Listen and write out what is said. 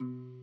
you